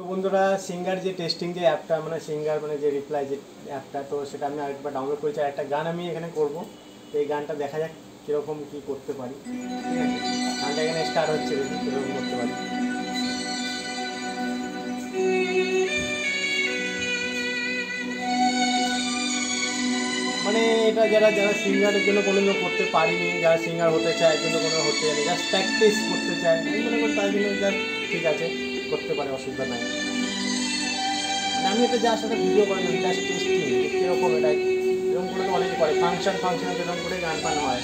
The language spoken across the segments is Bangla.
তো বন্ধুরা সিঙ্গার যে টেস্টিং যে অ্যাপটা মানে সিঙ্গার মানে যে রিপ্লাই যে অ্যাপটা তো সেটা আমি আরেকবার ডাউনলোড করেছি। আর একটা গান আমি এখানে করব। তো এই গানটা দেখা যাক কীরকম কী করতে পারি। গানটা এখানে স্টার্ট হচ্ছে, দেখি কীরকম করতে পারি। মানে এটা যারা যারা সিঙ্গারের জন্য কোনো দিনও করতে পারিনি, যারা সিঙ্গার হতে চায় কিন্তু কোনো হতে জানি জাস্ট প্র্যাকটিস করতে চায় আমি মনে করি তার জন্য জাস্ট ঠিক আছে। করতে পারে, অসুবিধা নাই। আমি এটা যার একটা ভিডিও করলাম জাস্ট টেস্টিং কীরকম এটা এরকম করে তো অনেকে করে ফাংশন ফাংশন এরকম করে গান পান হয়।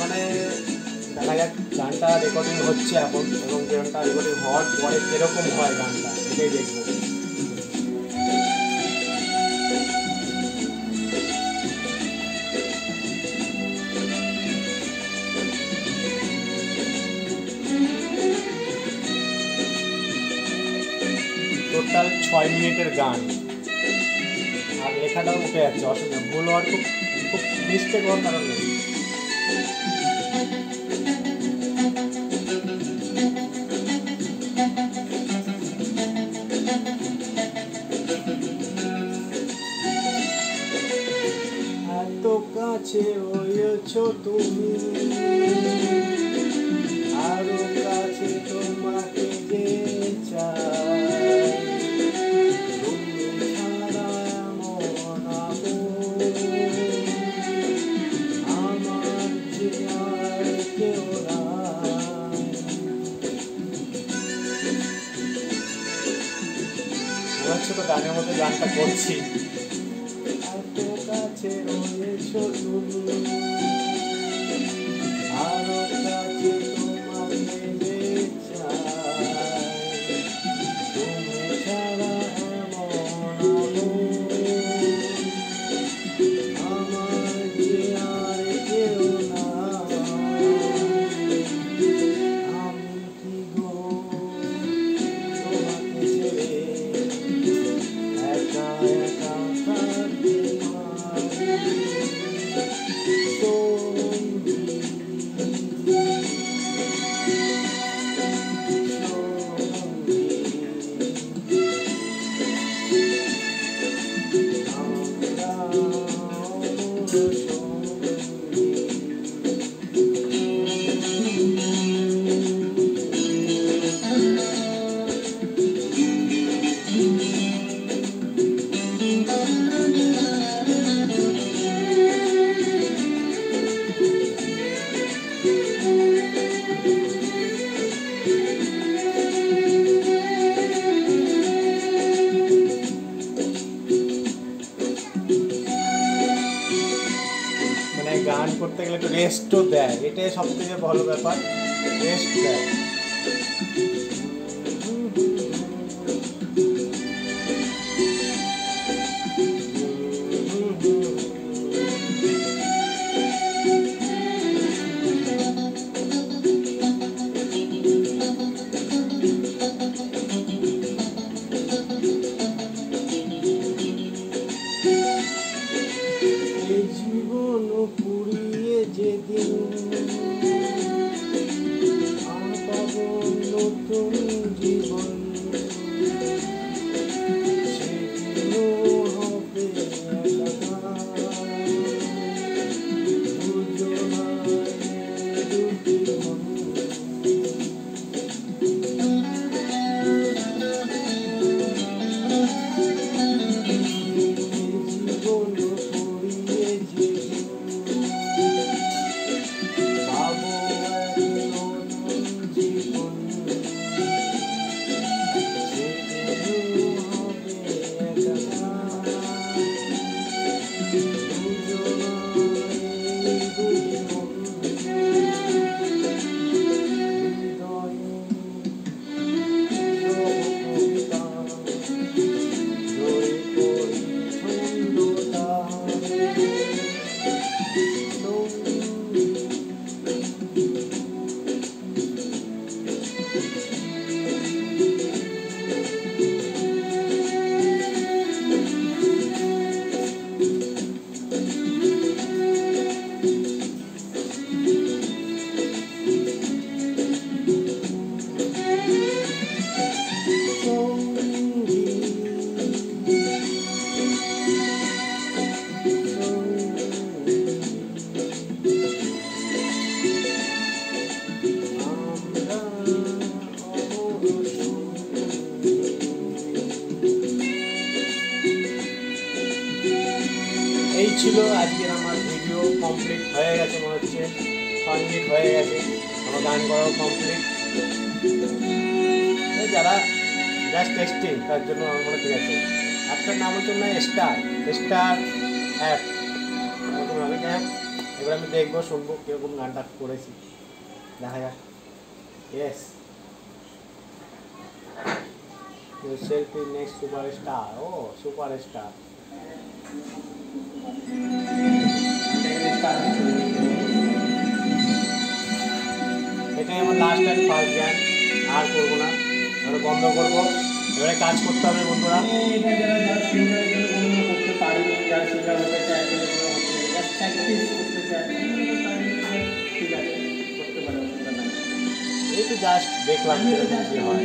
মানে দেখা যাক, গানটা রেকর্ডিং হচ্ছে এখন এবং গানটা রেকর্ডিং হওয়ার পরে কীরকম হয় গানটা, এটাই দেখব। টোটাল ছয় মিনিটের গান। আর লেখাটাও উঠে যাচ্ছে, অসুবিধা ভুল হওয়ার খুব খুব মিস্টেক হওয়ার কারণ নেই। এত কাছে হয়েছো তুমি। রেস্টও দেয় এটাই সব থেকে ভালো ব্যাপার রেস্ট দেয়। হয়ে গেছে মনে হচ্ছে। কমপ্লিট হয়ে গেছে। আমার গান করাও কমপ্লিট যারা জাস্ট টেস্টিং তার জন্য আমার মনে ঠিক আছে। অ্যাপটার নাম হচ্ছে না স্টার স্টার অ্যাপ এরকম অনেক অ্যাপ এবার আমি দেখব, শুনব কীরকম গানটা করেছি। দেখা যাক। Yes yourself is next superstar oh superstar এটাই আমার লাস্ট অ্যান্ড ফার্স্ট গান আর করব না। এবারে বন্ধ করব। এবারে কাজ করতে হবে বন্ধুরা। করতে করতে চায় ঠিক আছে করতে পারে এই তো জাস্ট দেখলাম কীরকম হয়।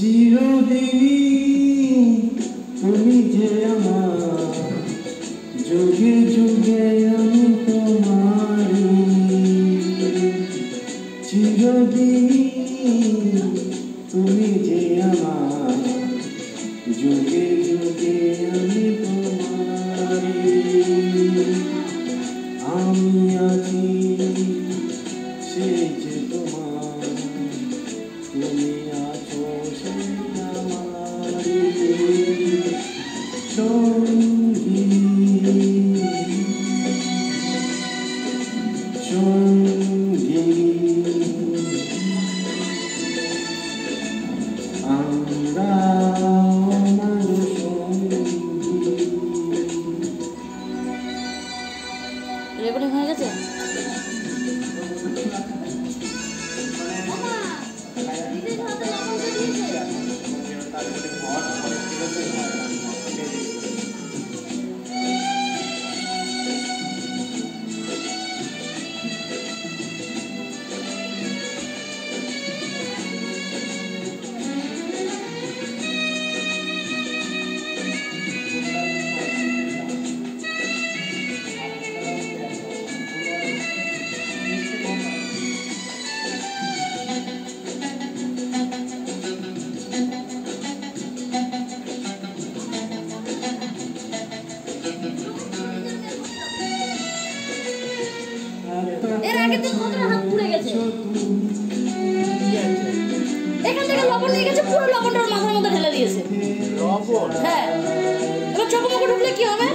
চিরদিনই তুমি যে আমার যুগে যুগে আমি তোমার চিরদিনই তুমি যে আমার যুগে সঙ্গী সঙ্গী আমরা আমার সঙ্গী রেকর্ডিং হ্যাঁ। এবার চকমকো ঢুকলে কি হবে?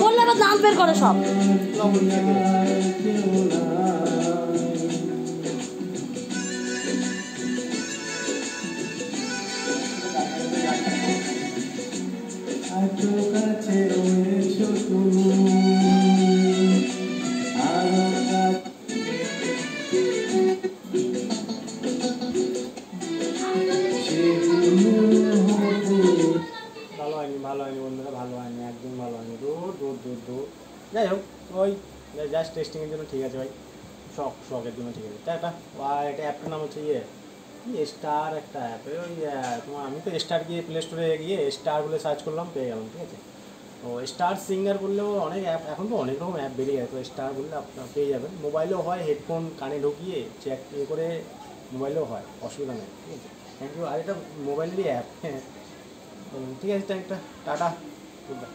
বললে আবার দাম বের করে সব। যাই হোক, ওই জাস্ট টেস্টিংয়ের জন্য ঠিক আছে ভাই। শখ, শখের জন্য ঠিক আছে। টাটা। আর এটা অ্যাপটার নাম হচ্ছে ইয়ে। স্টার একটা অ্যাপ ওই তোমার আমি তো স্টার গিয়ে প্লে স্টোরে গিয়ে স্টার বলে সার্চ করলাম, পেয়ে গেলাম, ঠিক আছে? তো স্টার সিঙ্গার বললেও অনেক অ্যাপ এখন তো অনেক রকম অ্যাপ বেরিয়ে গেছে। তো স্টার বললে আপনার পেয়ে যাবেন। মোবাইলেও হয় হেডফোন কানে ঢুকিয়ে চেক ইয়ে করে মোবাইলেও হয়, অসুবিধা নেই, ঠিক আছে? থ্যাংক ইউ আর এটা মোবাইলেরই অ্যাপ হ্যাঁ ঠিক আছে একটা টাটা। Good bye